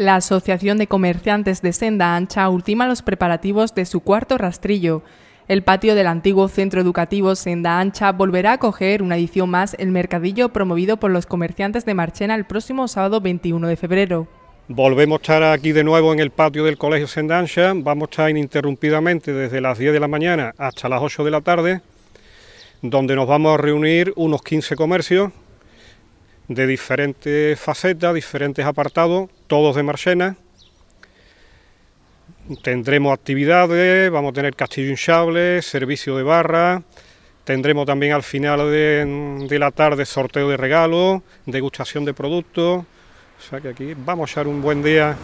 La Asociación de Comerciantes de Senda Ancha ultima los preparativos de su cuarto rastrillo. El patio del antiguo centro educativo Senda Ancha volverá a acoger una edición más el mercadillo promovido por los comerciantes de Marchena el próximo sábado 21 de febrero. Volvemos a estar aquí de nuevo en el patio del Colegio Senda Ancha. Vamos a estar ininterrumpidamente desde las 10 de la mañana hasta las 8 de la tarde, donde nos vamos a reunir unos 15 comercios de diferentes facetas, diferentes apartados, todos de Marchena. Tendremos actividades, vamos a tener castillo hinchable, servicio de barra, tendremos también al final de, de la tarde sorteo de regalos, degustación de productos, o sea que aquí vamos a echar un buen día.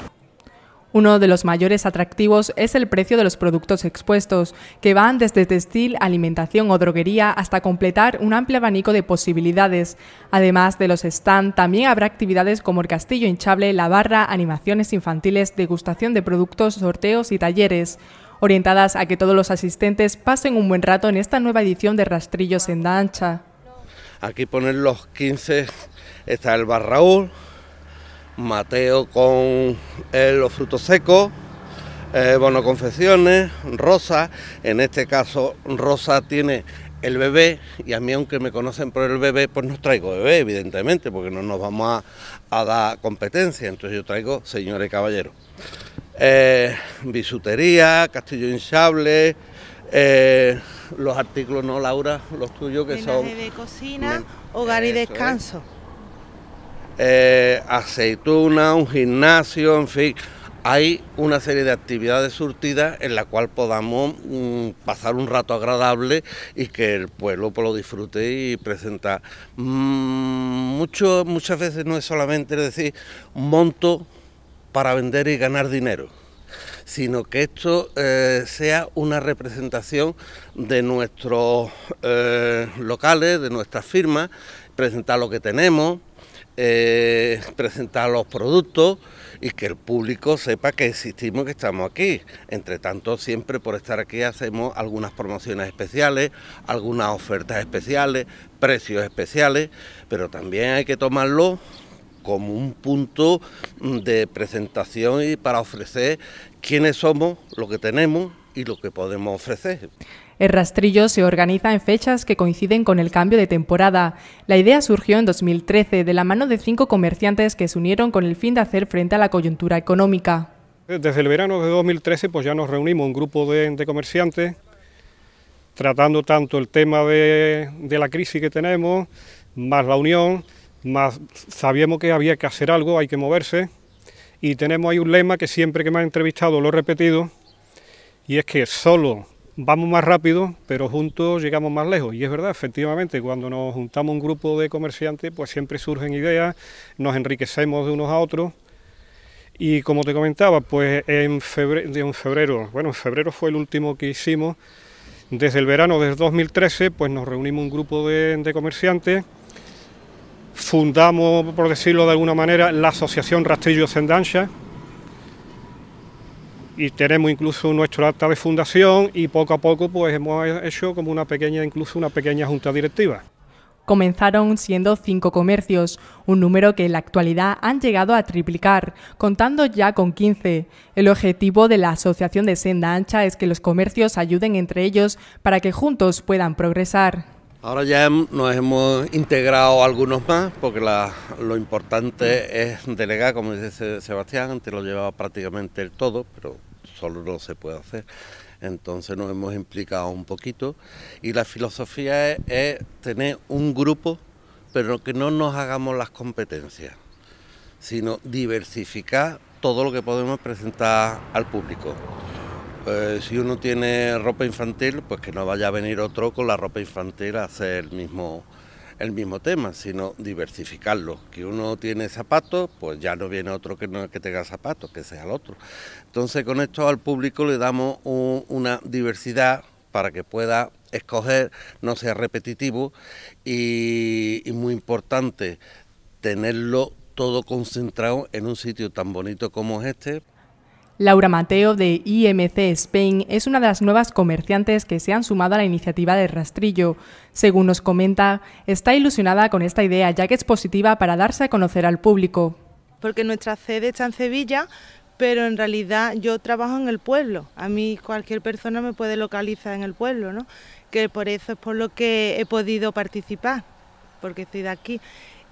Uno de los mayores atractivos es el precio de los productos expuestos, que van desde textil, alimentación o droguería hasta completar un amplio abanico de posibilidades. Además de los stand, también habrá actividades como el castillo hinchable, la barra, animaciones infantiles, degustación de productos, sorteos y talleres, orientadas a que todos los asistentes pasen un buen rato en esta nueva edición de Rastrillos en Dancha. Aquí ponen los 15, está el bar Raúl, Mateo con eh, los frutos secos, eh, Bono Confecciones, Rosa, en este caso Rosa tiene el bebé y a mí aunque me conocen por el bebé, pues no traigo bebé, evidentemente, porque no nos vamos a, dar competencia, entonces yo traigo señores caballeros. Eh, bisutería, castillo hinchable, eh, los artículos, ¿no, Laura? Los tuyos que son... de cocina, hogar y descanso eh, aceituna, un gimnasio, en fin. Hay una serie de actividades surtidas en la cual podamos mm, pasar un rato agradable y que el pueblo pues, lo disfrute y presentar. Mm, mucho, muchas veces no es solamente decir monto para vender y ganar dinero sino que esto eh, sea una representación de nuestros eh, locales, de nuestras firmas, presentar lo que tenemos, eh, presentar los productos y que el público sepa que existimos, que estamos aquí. Entre tanto, siempre por estar aquí hacemos algunas promociones especiales, algunas ofertas especiales, precios especiales, pero también hay que tomarlo como un punto de presentación y para ofrecer quiénes somos, lo que tenemos y lo que podemos ofrecer. El rastrillo se organiza en fechas que coinciden con el cambio de temporada. La idea surgió en 2013 de la mano de cinco comerciantes que se unieron con el fin de hacer frente a la coyuntura económica. Desde el verano de 2013 pues ya nos reunimos un grupo de, comerciantes tratando tanto el tema de, de la crisis que tenemos, más la unión, más sabíamos que había que hacer algo, hay que moverse y tenemos ahí un lema que siempre que me han entrevistado lo he repetido y es que solo vamos más rápido, pero juntos llegamos más lejos. Y es verdad, efectivamente, cuando nos juntamos un grupo de comerciantes, pues siempre surgen ideas, nos enriquecemos de unos a otros. Y como te comentaba, pues en febrero, en febrero, bueno, en febrero fue el último que hicimos, desde el verano del 2013, pues nos reunimos un grupo de, de comerciantes, fundamos, por decirlo de alguna manera, la Asociación Rastrillo Sendancha, y tenemos incluso nuestro acta de fundación y poco a poco pues hemos hecho como una pequeña, incluso una pequeña junta directiva. Comenzaron siendo cinco comercios, un número que en la actualidad han llegado a triplicar, contando ya con 15. El objetivo de la Asociación de Senda Ancha es que los comercios ayuden entre ellos para que juntos puedan progresar. Ahora ya nos hemos integrado algunos más, porque lo importante es delegar, como dice Sebastián, antes lo llevaba prácticamente el todo, pero solo no se puede hacer. Entonces nos hemos implicado un poquito y la filosofía es, tener un grupo, pero que no nos hagamos las competencias, sino diversificar todo lo que podemos presentar al público. Pues si uno tiene ropa infantil, pues que no vaya a venir otro con la ropa infantil a hacer el mismo el mismo tema, sino diversificarlo. Que uno tiene zapatos, pues ya no viene otro que, no, que tenga zapatos, que sea el otro. Entonces con esto al público le damos una diversidad para que pueda escoger, no sea repetitivo y, y muy importante tenerlo todo concentrado en un sitio tan bonito como es este. Laura Mateo de IMC Spain es una de las nuevas comerciantes que se han sumado a la iniciativa de Rastrillo. Según nos comenta, está ilusionada con esta idea ya que es positiva para darse a conocer al público. porque nuestra sede está en Sevilla, pero en realidad yo trabajo en el pueblo. A mí cualquier persona me puede localizar en el pueblo, ¿no? Que por eso es por lo que he podido participar, porque estoy de aquí.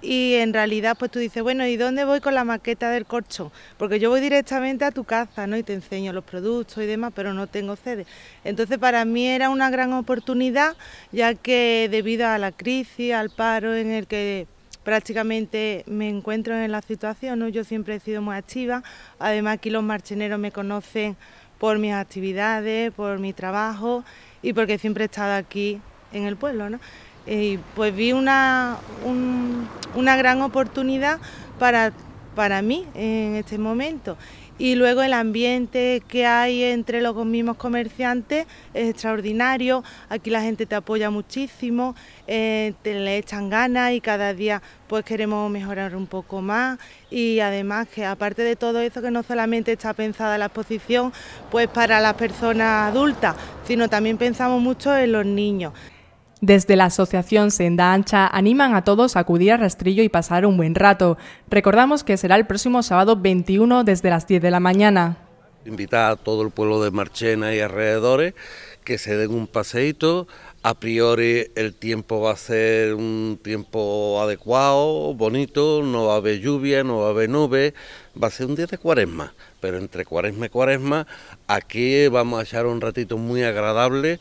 Y en realidad pues tú dices, bueno, ¿y dónde voy con la maqueta del corcho? Porque yo voy directamente a tu casa, ¿no? Y te enseño los productos y demás, pero no tengo sede. Entonces para mí era una gran oportunidad, ya que debido a la crisis, al paro en el que prácticamente me encuentro en la situación, ¿no? yo siempre he sido muy activa, además aquí los marcheneros me conocen por mis actividades, por mi trabajo y porque siempre he estado aquí en el pueblo. ¿no? Y pues vi una, una gran oportunidad para, para mí en este momento. Y luego el ambiente que hay entre los mismos comerciantes es extraordinario, aquí la gente te apoya muchísimo, eh, te le echan ganas y cada día pues queremos mejorar un poco más. Y además que aparte de todo eso que no solamente está pensada la exposición pues para las personas adultas, sino también pensamos mucho en los niños. Desde la Asociación Senda Ancha animan a todos a acudir a Rastrillo y pasar un buen rato. Recordamos que será el próximo sábado 21 desde las 10 de la mañana. Invitar a todo el pueblo de Marchena y alrededores que se den un paseíto. A priori el tiempo va a ser un tiempo adecuado, bonito, no va a haber lluvia, no va a haber nubes, va a ser un día de cuaresma, pero entre cuaresma y cuaresma aquí vamos a echar un ratito muy agradable.